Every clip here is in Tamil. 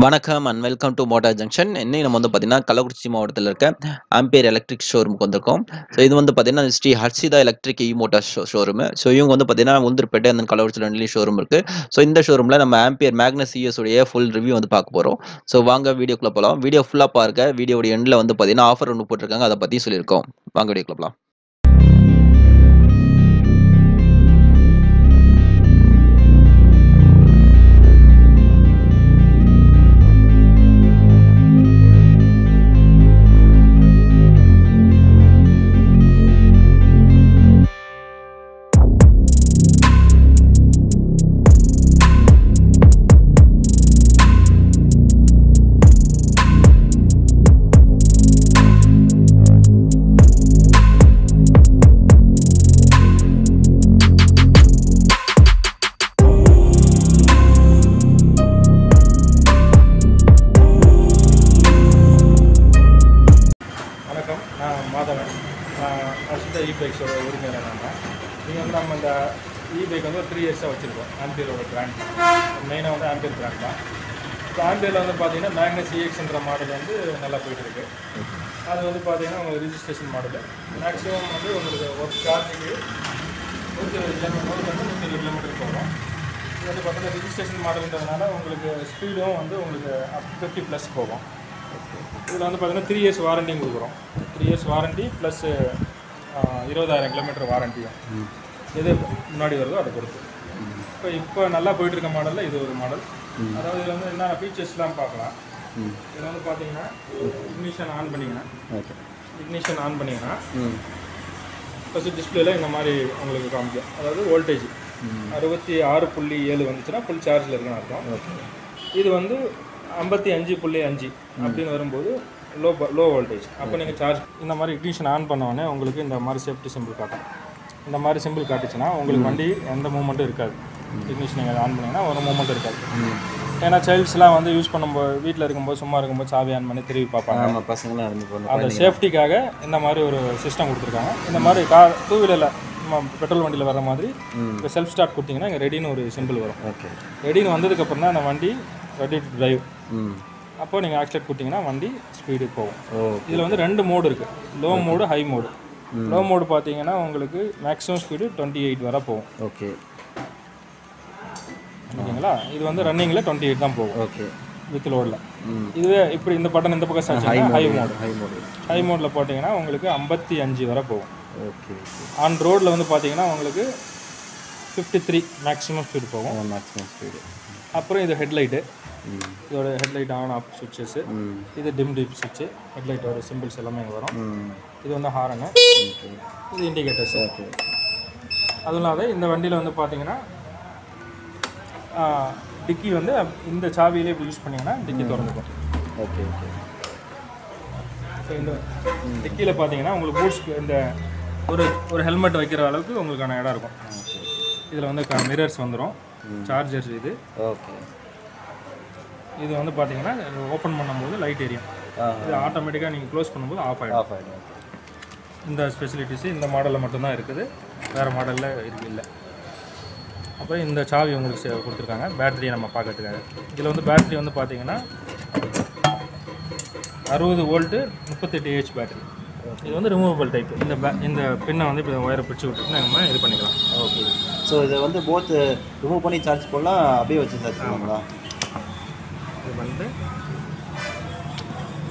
வணக்கம் and welcome to motor junction இன்னைக்கு நம்ம வந்து பார்த்தீங்கன்னா கள்ளக்குறிச்சி மாவட்டத்தில் இருக்க ஆம்பியர் எலக்ட்ரிக் ஷோரூமுக்கு வந்திருக்கோம். ஸோ இது வந்து பார்த்தீங்கன்னா Sri Harshitha electric E motor show showroom so இவங்க வந்து பார்த்தீங்கன்னா உந்திரப்பேட்டை அந்த கள்ளக்குறிச்சி ரெண்டுலேயும் ஷோரூம் இருக்குது ஸோ இந்த ஷோரூமில் நம்ம ஆம்பியர் மேக்னஸ் சிஎஸ் உடைய ஃபுல் ரிவ்யூ வந்து பார்க்க போகிறோம் ஸோ வாங்க வீடியோக்குள்ளே போகலாம் வீடியோ ஃபுல்லாக பாருங்க. வீடியோடைய எண்டில் வந்து பார்த்தீங்கன்னா ஆஃபர் ஒன்று போட்டிருக்காங்க. அதை பற்றி சொல்லியிருக்கோம். வாங்க வீடியோக்குள்ளே போகலாம் உரிமையாளர் நீங்கள் வந்து நம்ம இந்த இ பைக் வந்து ஒரு த்ரீ இயர்ஸாக வச்சுருக்கோம். ஆம்பியரோட பிராண்ட் மெயினாக வந்து ஆம்பியர் பிராண்ட் தான். இப்போ ஆம்பியரில் வந்து பார்த்தீங்கன்னா மேக்னஸ் இஎக்ஸ்ன்ற மாடல் வந்து நல்லா போயிட்டுருக்கு அது வந்து பார்த்தீங்கன்னா உங்களுக்கு ரிஜிஸ்ட்ரேஷன் மாடல் மேக்ஸிமம் வந்து உங்களுக்கு ஒரு சார்ஜுக்கு நூற்றி இருபது கிலோமீட்டர் வந்து நூற்றி இருபது கிலோமீட்டர் போகும். இது வந்து பார்த்தீங்கன்னா ரிஜிஸ்ட்ரேஷன் மாடல்ன்றதுனால உங்களுக்கு ஸ்பீடும் வந்து உங்களுக்கு அப் ஃபிஃப்டி ப்ளஸ் போகும். இதில் வந்து பார்த்தீங்கன்னா த்ரீ இயர்ஸ் வாரண்டியும் கொடுக்குறோம். த்ரீ இயர்ஸ் வாரண்டி ப்ளஸ் இருபதாயிரம் கிலோமீட்டர் வாரண்டியும் எது முன்னாடி வருதோ அதை பொறுத்து. இப்போ இப்போ நல்லா போயிட்டு இருக்க மாடலில் இது ஒரு மாடல் அதாவது இதில் வந்து என்னென்ன ஃபீச்சர்ஸ்லாம் பார்க்கலாம். இதில் வந்து பார்த்தீங்கன்னா இக்னிஷன் ஆன் பண்ணிங்கன்னா இக்னிஷன் ஆன் பண்ணிங்கன்னா ஃபஸ்ட்டு டிஸ்பிளேல இந்த மாதிரி உங்களுக்கு காமிக்கும். அதாவது வோல்டேஜ் அறுபத்தி ஆறு புள்ளி ஏழு வந்துச்சுன்னா ஃபுல் சார்ஜில் இருக்குன்னு அர்த்தம். இது வந்து ஐம்பத்தி அஞ்சு புள்ளி அஞ்சு அப்படின்னு வரும்போது லோ லோ வோல்டேஜ் அப்போ நீங்கள் சார்ஜ் இந்த மாதிரி இக்னிஷன் ஆன் பண்ண உடனே உங்களுக்கு இந்த மாதிரி சேஃப்டி சிம்பிள் காட்டும். இந்த மாதிரி சிம்பிள் காட்டுச்சுன்னா உங்களுக்கு வண்டி எந்த மூமெண்ட்டும் இருக்காது. இக்னிஷன் நீங்கள் ஆன் பண்ணிங்கன்னா ஒரு மூமெண்ட் இருக்காது. ஏன்னா சைல்ட்ஸ்லாம் வந்து யூஸ் பண்ணும்போது வீட்டில் இருக்கும்போது சும்மா இருக்கும்போது சாவி ஆன் பண்ணி திரும்பி பார்ப்பாங்க. ஆமாம் பசங்களாம் இருந்து போகணும் அந்த சேஃப்டிக்காக இந்த மாதிரி ஒரு சிஸ்டம் கொடுத்துருக்காங்க. இந்த மாதிரி கார் டூ வீலரில் நம்ம பெட்ரோல் வண்டியில் வர மாதிரி இப்போ செல்ஃப் ஸ்டார்ட் கொடுத்தீங்கன்னா இங்கே ரெடின்னு ஒரு சிம்பிள் வரும். ஓகே ரெடின்னு வந்ததுக்கப்புறம் தான் அந்த வண்டி ரெடி டு டிரைவ் அப்போ நீங்கள் ஆக்சிலேட் கொடுத்தீங்கன்னா வண்டி ஸ்பீடு போகும். இதில் வந்து ரெண்டு மோடு இருக்குது low mode high mode low mode பார்த்தீங்கன்னா உங்களுக்கு மேக்ஸிமம் ஸ்பீடு டுவெண்ட்டி எயிட் வரை போகும். ஓகே ஓகேங்களா இது வந்து ரன்னிங்கில் டுவெண்ட்டி எயிட் தான் போகும். ஓகே வித் லோடில் இதுவே இப்படி இந்த பட்டன் இந்த பக்கம் high mode high mode high மோடில் போட்டிங்கன்னா உங்களுக்கு ஐம்பத்தி அஞ்சு வரை போகும். ஓகே ஆன் ரோட்டில் வந்து பார்த்தீங்கன்னா உங்களுக்கு ஃபிஃப்டி த்ரீ மேக்ஸிமம் ஸ்பீடு போகும் மேக்ஸிமம் ஸ்பீடு அப்புறம் இது ஹெட்லைட்டு இதோட ஹெட்லைட் ஆன் ஆஃப் சுவிச்சஸ் ம் இது டிம் டிப் சுவிட்சு ஹெட்லைட்டோட சிம்பிள்ஸ் எல்லாமே இங்கே வரும். இது வந்து ஹாரனு இது இண்டிகேட்டர்ஸ் ஓகே அதுவும் இல்லாத இந்த வண்டியில் வந்து பார்த்தீங்கன்னா டிக்கி வந்து இந்த சாவியிலே இப்படி யூஸ் பண்ணிங்கன்னா டிக்கி திறந்துக்கும். ஓகே ஓகே ஸோ இந்த டிக்கியில் பார்த்தீங்கன்னா உங்களுக்கு பூட்ஸ் இந்த ஒரு ஒரு ஹெல்மெட் வைக்கிற அளவுக்கு உங்களுக்கான இடம் இருக்கும். இதில் வந்து மிரர்ஸ் வந்துடும் சார்ஜர்ஸ் இது. ஓகே இது வந்து பார்த்தீங்கன்னா ஓப்பன் பண்ணும்போது லைட் எரியும் இது ஆட்டோமேட்டிக்காக நீங்கள் க்ளோஸ் பண்ணும்போது ஆஃப் ஆகிடும் ஆஃப் ஆகிடும் இந்த ஸ்பெசிலிட்டிஸ் இந்த மாடலில் மட்டும்தான் இருக்குது. வேறு மாடலில் இருக்கு இல்லை. அப்புறம் இந்த சாவி உங்களுக்கு கொடுத்துருக்காங்க. பேட்டரியை நம்ம பார்க்கறதுக்காக. இதில் வந்து பேட்டரி வந்து பார்த்தீங்கன்னா அறுபது வோல்ட்டு முப்பத்தெட்டு ஏஹெச் பேட்டரி இது வந்து ரிமூவபிள் டைப் இந்த பே இந்த பின்னை வந்து இப்போ ஒயரை பிடிச்சி விட்டுட்டு நம்ம இது பண்ணிக்கலாம். ஓகே ஸோ இதை வந்து போத் ரிமூவ் பண்ணி சார்ஜ் பண்ணலாம் அப்படியே வச்சு சார்ஜ் பண்ணலாங்களா? இது பண்ணிட்டு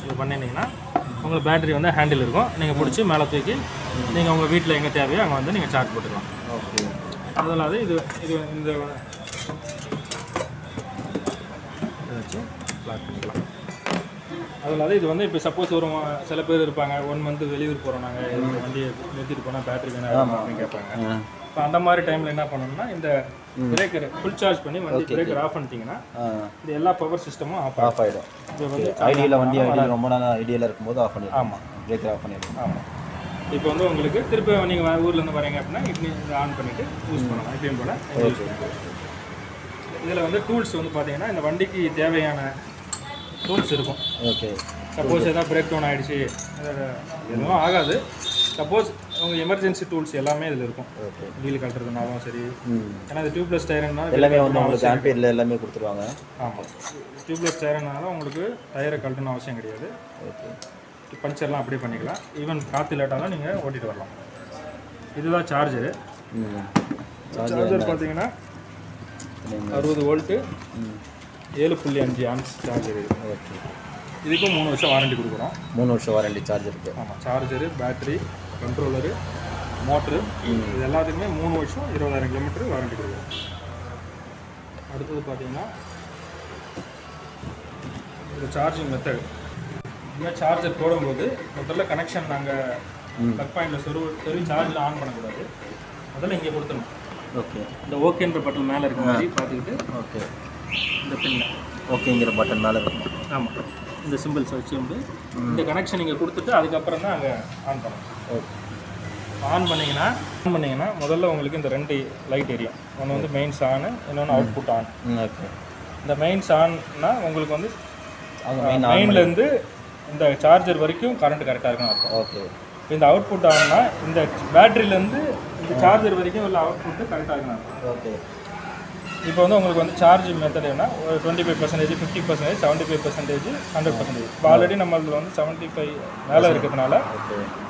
இது பண்ணினீங்கன்னா உங்களுக்கு பேட்டரி வந்து ஹேண்டில் இருக்கும். நீங்கள் பிடிச்சி மேலே தூக்கி நீங்கள் உங்கள் வீட்டில் எங்கே தேவையோ அங்கே வந்து நீங்கள் சார்ஜ் போட்டுக்கலாம். ஓகே அது இல்லாத இது இது இந்த வச்சு பிளாக் பண்ணிக்கலாம். அது இல்லாத இது வந்து இப்போ சப்போஸ் ஒரு சில பேர் இருப்பாங்க ஒன் மந்த் வெளியூர் போகிறோம் நாங்கள் வண்டியை நிறுத்திட்டு போனால் பேட்டரி வேணும் அப்படின்னு கேட்பாங்க. இப்போ அந்த மாதிரி டைமில் என்ன பண்ணணும்னா இந்த பிரேக்கர் ஃபுல் சார்ஜ் பண்ணி வண்டி பிரேக்கர் ஆஃப் பண்ணிட்டீங்கன்னா இது எல்லா பவர் சிஸ்டமும் ஆஃப் ஆஃப் ஆகிடும் இப்போ வந்து ஐடியில் வண்டி ஐடியில் ரொம்ப நாள் ஐடியில் இருக்கும்போது ஆஃப் பண்ணிடுவோம் ஆமாம் பிரேக்கர் ஆஃப் பண்ணிடுவோம் ஆமாம் இப்போ வந்து உங்களுக்கு திருப்பி நீங்கள் ஊர்லேருந்து வரீங்க அப்படின்னா இப்படி ஆன் பண்ணிவிட்டு யூஸ் பண்ணலாம். இப்பயும் போல் இதில் வந்து டூல்ஸ் வந்து பார்த்தீங்கன்னா இந்த வண்டிக்கு தேவையான டூல்ஸ் இருக்கும். ஓகே சப்போஸ் எதாவது பிரேக் டவுன் ஆகிடுச்சு எதுவும் ஆகாது. சப்போஸ் அவங்க எமர்ஜென்சி டூல்ஸ் எல்லாமே இதில் இருக்கும். ஓகே வீல் கட்டுறதுனாலும் சரி. ஏன்னா இது டியூப்லெஸ் டயர்னா எல்லாமே வந்து உங்களுக்கு ஆம்பியரில் எல்லாமே கொடுத்துருவாங்க. ஆமாம் டியூப்லெஸ் டயர்னால உங்களுக்கு டயரை கழட்டணும் அவசியம் கிடையாது. ஓகே பஞ்சர்லாம் அப்படியே பண்ணிக்கலாம். ஈவன் காற்று இல்லாட்டாலும் நீங்கள் ஓட்டிட்டு வரலாம். இதுதான் சார்ஜரு சார்ஜர் பார்த்தீங்கன்னா அறுபது வோல்ட்டு ஏழு புள்ளி அஞ்சு ஆம்ஸ் சார்ஜர் ஓகே இதுக்கும் மூணு வருஷம் வாரண்டி கொடுக்குறோம். மூணு வருஷம் வாரண்டி சார்ஜ் இருக்கு ஆமாம் சார்ஜரு பேட்டரி கண்ட்ரோலரு மோட்ரு இது எல்லாத்துக்குமே மூணு வருஷம் இருபதாயிரம் கிலோமீட்டர் வாரண்டி கொடுக்குறோம் அடுத்தது பார்த்தீங்கன்னா இது சார்ஜிங் மெத்தட் இனிமேல் சார்ஜர் போடும்போது முதல்ல கனெக்ஷன் நாங்கள் ப்ளக் பாயிண்டில் சொரு சொருவி சார்ஜில் ஆன் பண்ணக்கூடாது. முதல்ல இங்கே கொடுத்துடணும். ஓகே. இந்த ஓகேன்ற பட்டன் மேலே இருக்க மாதிரி பார்த்துக்கிட்டு ஓகே. இந்த பின்னை ஓகேங்கிற பட்டன் மேலே இருக்கும் ஆமாம் இந்த சிம்பிள்ஸ் வச்சு வந்து இந்த கனெக்ஷன் நீங்கள் கொடுத்துட்டு அதுக்கப்புறம் தான் அங்கே ஆன் பண்ணணும். ஆன் பண்ணீங்கன்னா ஆன் பண்ணீங்கன்னா முதல்ல உங்களுக்கு இந்த ரெண்டு லைட் எரியும். ஒன்று வந்து மெயின்ஸ் ஆன் இன்னொன்று அவுட்புட் ஆன் ஓகே இந்த மெயின்ஸ் ஆன்னா உங்களுக்கு வந்து மெயின்லேருந்து இந்த சார்ஜர் வரைக்கும் கரண்ட் கரெக்டாக இருக்குன்னு அர்த்தம். ஓகே இந்த அவுட்புட் ஆன்னா இந்த பேட்டரியிலேருந்து இந்த சார்ஜர் வரைக்கும் உள்ள அவுட்புட்டு கரெக்டாக அர்த்தம். ஓகே இப்போ வந்து உங்களுக்கு வந்து சார்ஜ் மெத்தட் என்ன? ஒரு twenty five percentage fifty percentage seventy five percentage hundred percentage இப்போ ஆல்ரெடி நம்மளது வந்து செவன்ட்டி ஃபைவ் மேலே இருக்கிறதுனால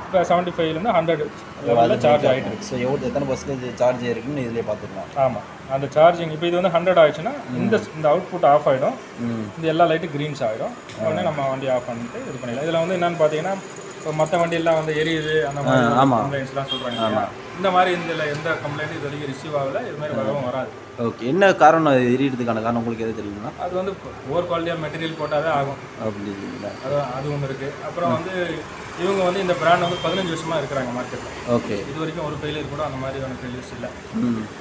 இப்போ செவன்ட்டி ஃபைவ்லேருந்து ஹண்ட்ரட் லெவலில் சார்ஜ் ஆகிட்டு இருக்கு. ஸோ எவ்வளோ எத்தனை பர்சன்டேஜ் சார்ஜ் இருக்குன்னு இதிலே பார்த்துக்கலாம். ஆமாம் அந்த சார்ஜிங் இப்போ இது வந்து ஹண்ட்ரட் ஆயிடுச்சுன்னா இந்த இந்த அவுட்புட் ஆஃப் ஆகிடும் இந்த எல்லா லைட்டும் க்ரீன்ஸ் ஆகிடும் உடனே நம்ம வண்டி ஆஃப் பண்ணிட்டு இது பண்ணிடலாம். இதில் வந்து என்னன்னு பார்த்தீங்கன்னா இப்போ மற்ற வண்டியெல்லாம் வந்து எரியுது அந்த மாதிரி. கம்ப்ளைண்ட்ஸ்லாம் சொல்கிறாங்க இந்த மாதிரி இதில் எந்த கம்ப்ளைண்ட் இது வரைக்கும் ரிசீவ் ஆகல. இது மாதிரி வரவும் வராது. ஓகே என்ன காரணம் இது எரியறதுக்கான காரணம் உங்களுக்கு எது தெரியுங்களா அது வந்து ஓவர் குவாலிட்டியாக மெட்டீரியல் போட்டாவே ஆகும். அப்படி இல்லைங்களா அது அது ஒன்று இருக்குது அப்புறம் வந்து இவங்க வந்து இந்த பிராண்ட் வந்து பதினஞ்சு வருஷமா இருக்கிறாங்க மார்க்கெட்டில் ஓகே இது வரைக்கும் ஒரு ஃபெயிலியர் கூட அந்த மாதிரியான ஃபெயிலியர்ஸ் இல்லை.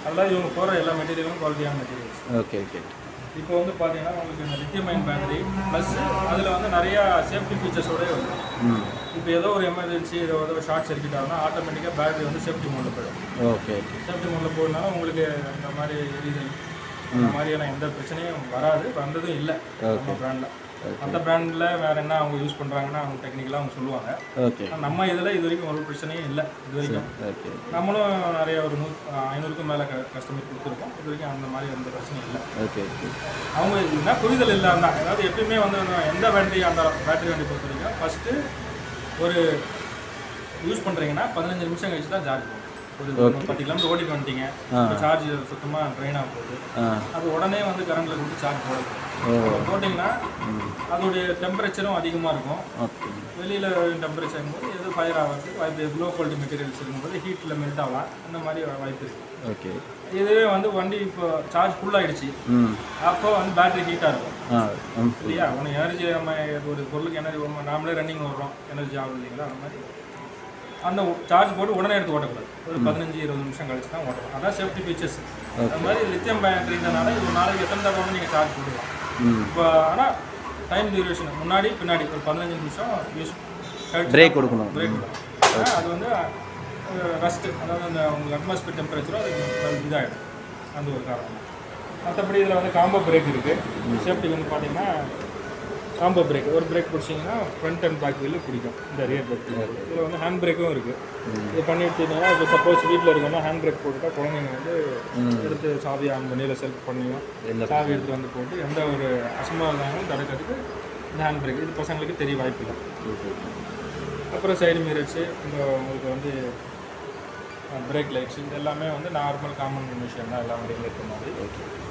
அதெல்லாம் இவங்க போடுற எல்லா மெட்டீரியலும் குவாலிட்டியான மெட்டீரியல்ஸ் ஓகே ஓகே இப்போ வந்து பார்த்தீங்கன்னா உங்களுக்கு இந்த லித்தியம் அயன் பேட்டரி ப்ளஸ் அதில் வந்து நிறையா சேஃப்டி ஃபீச்சர்ஸோடய வருது ம். இப்போ ஏதோ ஒரு எமர்ஜென்சி ஏதோ ஒரு ஷார்ட் சர்க்கிட் ஆகுனா ஆட்டோமேட்டிக்காக பேட்டரி வந்து சேஃப்டி மோடில் போயிடும். ஓகே சேஃப்டி மோடில் போகிறதுனால உங்களுக்கு இந்த மாதிரி எரிதல் இந்த மாதிரியான எந்த பிரச்சனையும் வராது. வந்ததும் இல்லை. நம்ம பிராண்டில் மற்ற பிராண்டில் வேறு என்ன அவங்க யூஸ் பண்ணுறாங்கன்னா அவங்க டெக்னிக்கலாக அவங்க சொல்லுவாங்க. ஓகே நம்ம இதில் இது வரைக்கும் ஒரு பிரச்சனையும் இல்லை. இது வரைக்கும் ஓகே நம்மளும் நிறைய ஒரு நூ ஐநூறுக்கும் மேலே கஸ்டமர் கொடுத்துருக்கோம். இது வரைக்கும் அந்த மாதிரி எந்த பிரச்சனையும் இல்லை. ஓகே அவங்க என்ன புரிதல் இல்லாம தான். அதாவது எப்பயுமே வந்து எந்த பேட்டரி அந்த பேட்டரி வண்டி பொறுத்த வரைக்கும் ஃபஸ்ட்டு ஒரு யூஸ் பண்ணுறீங்கன்னா பதினஞ்சு நிமிஷம் கழிச்சு தான் சார்ஜ் போகும். ஒரு பத்து கிலோமீட்டர் ஓட்டிட்டு வந்துட்டீங்க சார்ஜ் சுத்தமாக ட்ரெயின் ஆக போகுது. அது உடனே வந்து கரண்ட்டில் கொடுத்து சார்ஜ் போடுது போட்டிங்கன்னா அதோடைய டெம்பரேச்சரும் அதிகமாக இருக்கும். வெளியில் டெம்பரேச்சர் போது எது ஃபயர் ஆகிறதுக்கு வாய்ப்பு லோ குவாலிட்டி மெட்டீரியல்ஸ் இருக்கும்போது ஹீட்டில் மெல்ட் ஆகலாம். இந்த மாதிரி வாய்ப்பு இருக்குது ஓகே. இதுவே வந்து வண்டி இப்போ சார்ஜ் ஃபுல் ஆயிடுச்சு. அப்போ வந்து பேட்டரி ஹீட்டாக இருக்கும். இல்லையா உனக்கு எனர்ஜி நம்ம ஒரு பொருளுக்கு எனர்ஜி நாமளே ரன்னிங் ஓடுறோம். எனர்ஜி ஆகும் இல்லைங்களா? அந்த மாதிரி. அந்த சார்ஜ் போட்டு உடனே எடுத்து ஓட்டக்கூடாது. ஒரு பதினஞ்சு இருபது நிமிஷம் கழிச்சு தான் ஓட்டணும். அதான் சேஃப்டி ஃபீச்சர்ஸ் அந்த மாதிரி லித்தியம் பேட்டரின்றனால இது ஒரு நாளைக்கு எத்தனை தடவை நீங்கள் சார்ஜ் போட்டுக்கலாம். ம். இப்போ ஆனால் டைம் டியூரேஷன் முன்னாடி பின்னாடி ஒரு பதினஞ்சு நிமிஷம் யூஸ் பிரேக் கொடுக்கணும். பிரேக் அது வந்து ரஸ்ட்டு அதாவது அந்த உங்களுக்கு அட்மாஸ்பியர் டெம்பரேச்சரும் அது இதாகிடும் அந்த ஒரு காரணம். மற்றபடி இதில் வந்து காம்போ பிரேக் இருக்குது சேஃப்டி வந்து பார்த்தீங்கன்னா காம்போ பிரேக் ஒரு பிரேக் பிடிச்சிங்கன்னா ஃப்ரண்ட் அண்ட் பேக் வீல் பிடிக்கும். இந்த ரியர் பிரேக் இதில் வந்து ஹேண்ட் பிரேக்கும் இருக்குது இது பண்ணி எடுத்தீங்கன்னா இப்போ சப்போஸ் வீட்டில் இருக்கோம்னா ஹேண்ட் பிரேக் போட்டுட்டா குழந்தைங்க வந்து எடுத்து சாவி ஆன் பண்ணி இல்லை செல்ஃப் பண்ணியும் எந்த சாவி எடுத்து வந்து போட்டு எந்த ஒரு அசம்பாவிதங்களும் தடுக்கிறதுக்கு இந்த ஹேண்ட் பிரேக் இது பசங்களுக்கு தெரிய வாய்ப்பு இல்லை. அப்புறம் சைடு மிரர்ஸு இந்த உங்களுக்கு வந்து பிரேக் லைட்ஸ் இது எல்லாமே வந்து நார்மல் காமன் விஷயம் தான் எல்லா வண்டியிலும் இருக்கிற மாதிரி.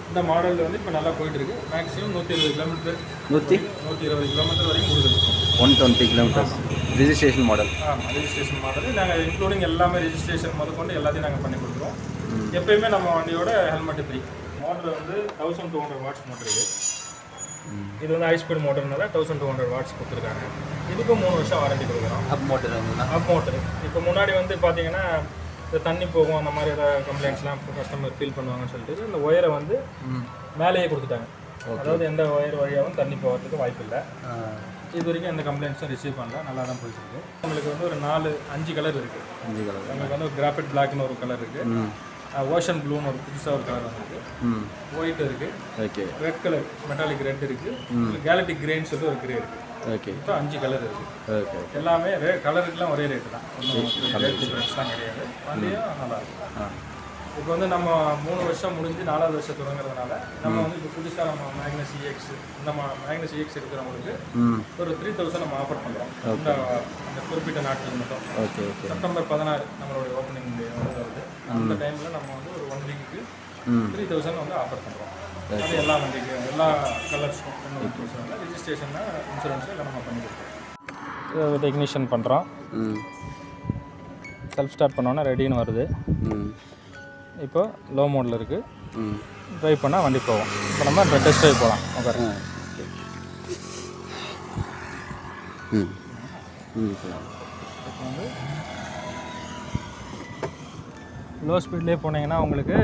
இந்த மாடல் வந்து இப்போ நல்லா போயிட்டு இருக்கு மேக்ஸிமம் நூற்றி இருபது கிலோமீட்டர் நூற்றி நூற்றி இருபது கிலோமீட்டர் வரைக்கும் கொடுக்குது. One twenty kilometres registration model ஆமாம் ரெஜிஸ்ட்ரேஷன் மாடல் நாங்கள் இன்க்ளூடிங் எல்லாமே ரெஜிஸ்ட்ரேஷன் முதற்கொண்டு எல்லாத்தையும் நாங்கள் பண்ணி கொடுக்குறோம் எப்பயுமே நம்ம வண்டியோட ஹெல்மெட் ஃப்ரீ மோட்டர் வந்து thousand two hundred watts motor இது. இது வந்து ஹை ஸ்பீட் மோட்டர்னால தௌசண்ட் டூ ஹண்ட்ரட் வாட்ஸ் கொடுத்துருக்காங்க. இதுக்கும் மூணு வருஷம் வாரண்டி கொடுக்குறோம். அப் மோட்டர் அப் மோட்டர் இப்போ முன்னாடி வந்து பார்த்தீங்கன்னா இந்த தண்ணி போகும் அந்த மாதிரி ஏதாவது கம்ப்ளைண்ட்ஸ்லாம் கஸ்டமர் ஃபீல் பண்ணுவாங்கன்னு சொல்லிட்டு இந்த ஒயரை வந்து மேலேயே கொடுத்துட்டாங்க. அதாவது எந்த ஒயர் வழியாகவும் தண்ணி போகிறதுக்கு வாய்ப்பு இல்லை. இது வரைக்கும் எந்த கம்ப்ளைண்ட்ஸும் ரிசீவ் பண்ணல. நல்லா தான் போயிட்டு இருக்கு. உங்களுக்கு வந்து ஒரு நாலு அஞ்சு கலர் இருக்குது அஞ்சு கலர் உங்களுக்கு வந்து ஒரு கிராஃபிட் பிளாக்னு ஒரு கலர் இருக்குது ஓஷன் ப்ளூன்னு ஒரு புதுசாக ஒரு கலர் வந்திருக்கு. ஒயிட் இருக்குது okay red colour metallic red இருக்குது கேலட்டிக் கிரேன்னு சொல்லி ஒரு கிரே இருக்குது ஓகே இப்போ அஞ்சு கலர் இருக்குது ஓகே எல்லாமே ரே கலருக்குலாம் ஒரே ரேட்டு தான். ஒன்றும் ரேட் டிஃப்ரென்ஸ்லாம் கிடையாது. வண்டியும் நல்லா இருக்கும் ஆ. இப்போ வந்து நம்ம மூணு வருஷம் முடிஞ்சு நாலாவது வருஷம் தொடங்குறதுனால நம்ம வந்து இப்போ புதுசாக நம்ம மேக்னஸ் இஎக்ஸ் இந்த மேக்னஸ் இஎக்ஸ் எடுக்கிறவங்களுக்கு ம். ஒரு த்ரீ தௌசண்ட் நம்ம ஆஃபர் பண்ணுறோம் இந்த அந்த குறிப்பிட்ட நாட்கள் மட்டும். ஓகே ஓகே செப்டம்பர் பதினாறு நம்மளுடைய ஓப்பனிங் டே வந்து வருது. அந்த டைமில் நம்ம வந்து ஒரு ஒன் வீக்குக்கு த்ரீ தௌசண்ட் வந்து ஆஃபர் பண்ணுறோம் அது எல்லா வண்டிக்கு எல்லா இல்லை. ரிஜிஸ்ட்ரேஷன்னா இன்சூரன்ஸ் எல்லாம் நம்ம பண்ணி கொடுக்குறோம் டெக்னீஷியன் பண்ணுறோம் ம். செல்ஃப் ஸ்டார்ட் பண்ணோன்னா ரெடின்னு வருது. ம். இப்போ லோ மோடில் இருக்குது ம். ட்ரைவ் பண்ணால் வண்டி போகும். இப்போ நம்ம டெஸ்ட் ட்ரைவ் போகலாம் உட்காரு ம். வந்து லோ ஸ்பீட்லேயே போனீங்கன்னா உங்களுக்கு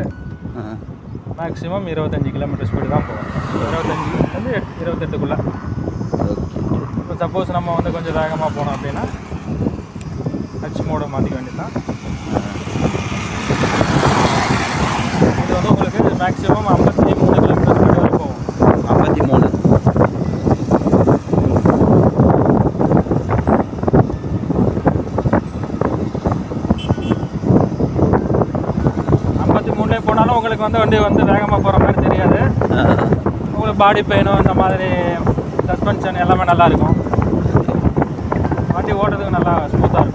மேக்ஸிமம் இருபத்தஞ்சி கிலோமீட்டர் ஸ்பீடு தான் போகும். இருபத்தஞ்சிலேருந்து இருபத்தெட்டுக்குள்ளே. இப்போ சப்போஸ் நம்ம வந்து கொஞ்சம் வேகமாக போனோம் அப்படின்னா ஹச் மோடை மாற்றிக்க வேண்டியதுதான். இது வந்து உங்களுக்கு மேக்ஸிமம் ஐம்பத்தி மூணு கிலோமீட்டர் ஸ்பீடு வரை போகும் ஐம்பத்தி மூணு ஐம்பத்தி உங்களுக்கு வந்து வண்டி வந்து வேகமாக போகிற மாதிரி தெரியாது. உங்களுக்கு பாடி பெயினும் இந்த மாதிரி சஸ்பென்ஷன் எல்லாமே நல்லா இருக்கும். வண்டி ஓட்டுறதுக்கு நல்லா ஸ்மூத்தாக இருக்கும்.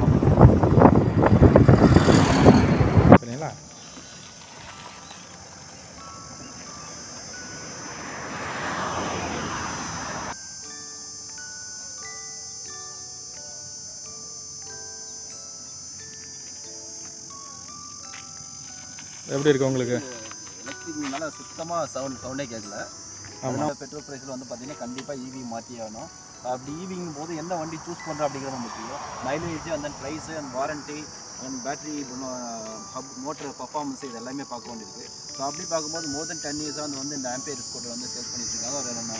எப்படி இருக்கு உங்களுக்கு? எலக்ட்ரிக்னால சுத்தமாக சவுண்ட் சவுண்டே கேட்கல அதனால பெட்ரோல் ப்ரைஸில் வந்து பார்த்தீங்கன்னா கண்டிப்பாக ஈவி மாற்றி ஆகணும். அப்படி ஈவிங்கும் போது எந்த வண்டி சூஸ் பண்ணுறோம் அப்படிங்கிறது முக்கியம் மைலேஜ் அந்த price and warranty and battery hub motor performance இது எல்லாமே பார்க்க வேண்டியிருக்கு ஸோ அப்படி பார்க்கும்போது மோர் தென் டென் இயர்ஸாக வந்து வந்து இந்த ஆம்பேர் ஸ்கூட்டர் வந்து சேல் பண்ணிட்டு இருக்காங்க. ஒரு நம்ம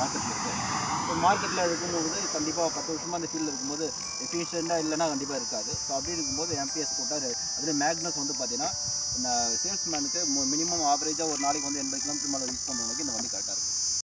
மார்க்கெட்டில் இருக்குது ஸோ மார்க்கெட்டில் இருக்கும்போது கண்டிப்பாக பத்து வருஷமாக அந்த ஃபீல்டில் இருக்கும்போது எஃபிஷியண்ட்டாக இல்லைன்னா கண்டிப்பாக இருக்காது. ஸோ அப்படி இருக்கும்போது எம்பிஎஸ் ஸ்கூட்டர் அதில் மேக்னஸ் வந்து பார்த்தீங்கன்னா சேல்ஸ்மேனுக்கு மினிமம் ஆவரேஜாக ஒரு நாளைக்கு வந்து எண்பது கிலோமீட்டர் மேலே யூஸ் பண்ணுறவங்களுக்கு இந்த வண்டி கரெக்டாக இருக்கும்.